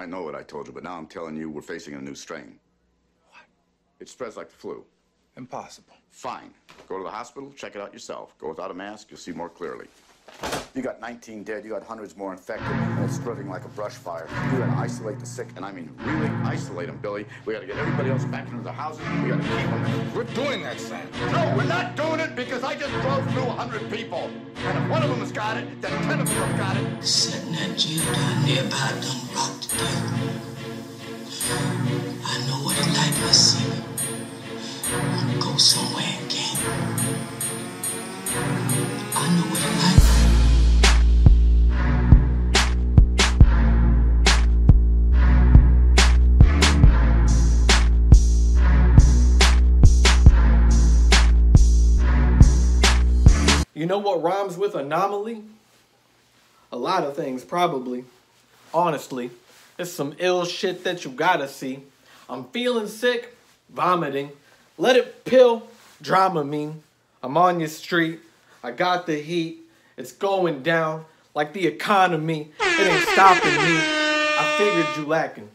I know what I told you, but now I'm telling you we're facing a new strain. What? It spreads like the flu. Impossible. Fine. Go to the hospital, check it out yourself. Go without a mask, you'll see more clearly. You got 19 dead, you got hundreds more infected, and it's spreading like a brush fire. You gotta isolate the sick, and I mean really isolate them, Billy. We gotta get everybody else back into the houses. We gotta keep them. We're doing that, Sam. No, we're not doing it because I just drove through 100 people. And if one of them has got it, then 10 of them have got it. Sitting at jail down nearby done rocked to death. You know what rhymes with anomaly? A lot of things, probably. Honestly, it's some ill shit that you gotta see. I'm feeling sick, vomiting. Let it pill, drama mean. I'm on your street, I got the heat. It's going down like the economy. It ain't stopping me. I figured you lacking.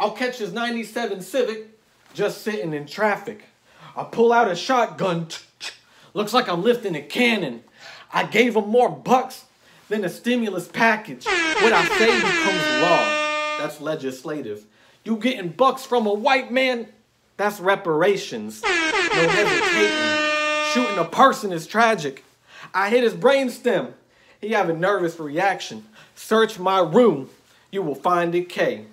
I'll catch his 97 Civic just sitting in traffic. I pull out a shotgun. Looks like I'm lifting a cannon. I gave him more bucks than a stimulus package. What I say becomes law. That's legislative. You getting bucks from a white man? That's reparations. No hesitating. Shooting a person is tragic. I hit his brainstem. He have a nervous reaction. Search my room. You will find decay.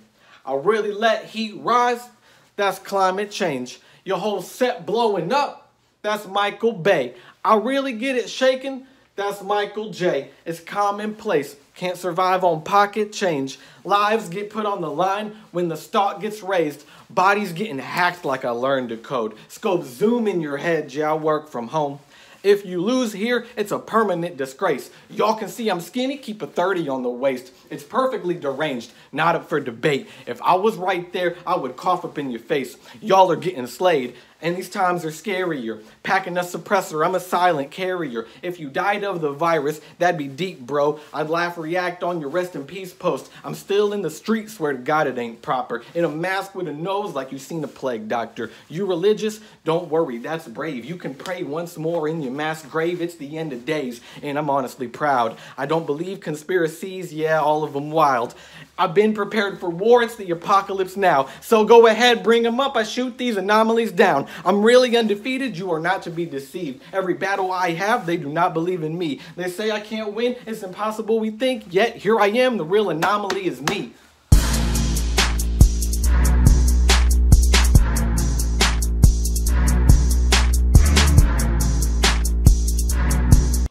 I really let heat rise. That's climate change. Your whole set blowing up. That's Michael Bay. I really get it shaken. That's Michael J. It's commonplace. Can't survive on pocket change. Lives get put on the line when the stock gets raised. Bodies getting hacked like I learned to code. Scope zoom in your head, yeah, I work from home. If you lose here, it's a permanent disgrace. Y'all can see I'm skinny, keep a 30 on the waist. It's perfectly deranged, not up for debate. If I was right there, I would cough up in your face. Y'all are getting slayed. And these times are scarier. Packing a suppressor, I'm a silent carrier. If you died of the virus, that'd be deep, bro. I'd laugh, react on your rest in peace post. I'm still in the street, swear to God it ain't proper. In a mask with a nose like you seen a plague doctor. You religious? Don't worry, that's brave. You can pray once more in your mass grave. It's the end of days, and I'm honestly proud. I don't believe conspiracies, yeah, all of them wild. I've been prepared for war, it's the apocalypse now. So go ahead, bring them up. I shoot these anomalies down. I'm really undefeated, you are not to be deceived. Every battle I have, they do not believe in me. They say I can't win, it's impossible we think, yet here I am, the real anomaly is me.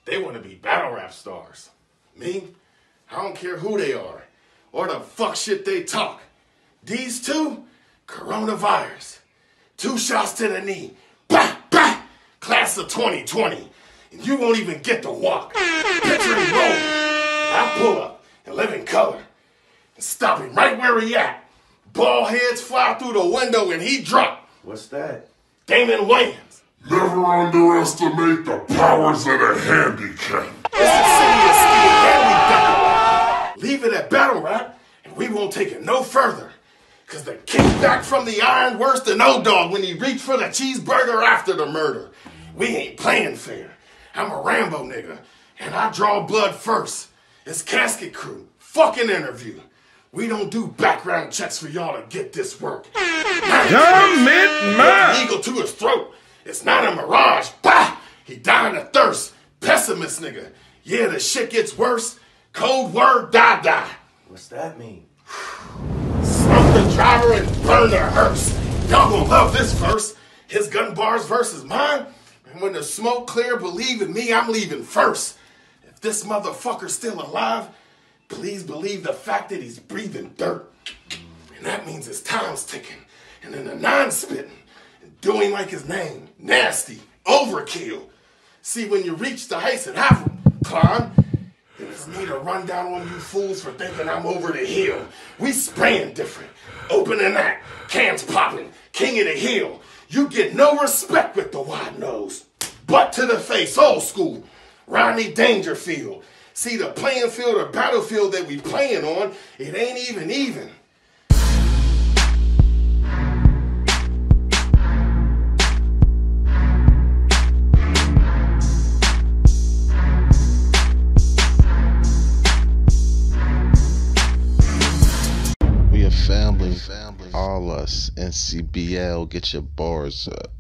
They want to be battle rap stars. Me? I don't care who they are or the fuck shit they talk. These two, coronavirus. Two shots to the knee. Bah, bah! Class of 2020. And you won't even get to walk. Picture him rolling. I pull up and live in color. And stop him right where he at. Ball heads fly through the window and he drop. What's that? Damon Wayans. Never underestimate the powers of the handicap. Leave it at battle rap, and we won't take it no further. Cause the kickback from the iron worse than old dog when he reached for the cheeseburger after the murder. We ain't playing fair. I'm a Rambo nigga, and I draw blood first. It's casket crew, fucking interview. We don't do background checks for y'all to get this work. Commitment! Eagle to his throat. It's not a mirage. Bah! He dying of thirst. Pessimist nigga. Yeah, the shit gets worse. Code word, die, die. What's that mean? The driver and burn the hearse. Y'all gonna love this verse. His gun bars versus mine. And when the smoke clear, believe in me, I'm leaving first. If this motherfucker's still alive, please believe the fact that he's breathing dirt. And that means his time's ticking. And then the nine spitting and doing like his name. Nasty. Overkill. See, when you reach the heights then it's me to run down on you fools for thinking I'm over the hill. We spraying different. Open Opening that, cans popping, king of the hill. You get no respect with the wide nose. Butt to the face, old school. Rodney Dangerfield. See the playing field or battlefield that we playing on, it ain't even even. Us. NCBL, get your bars up.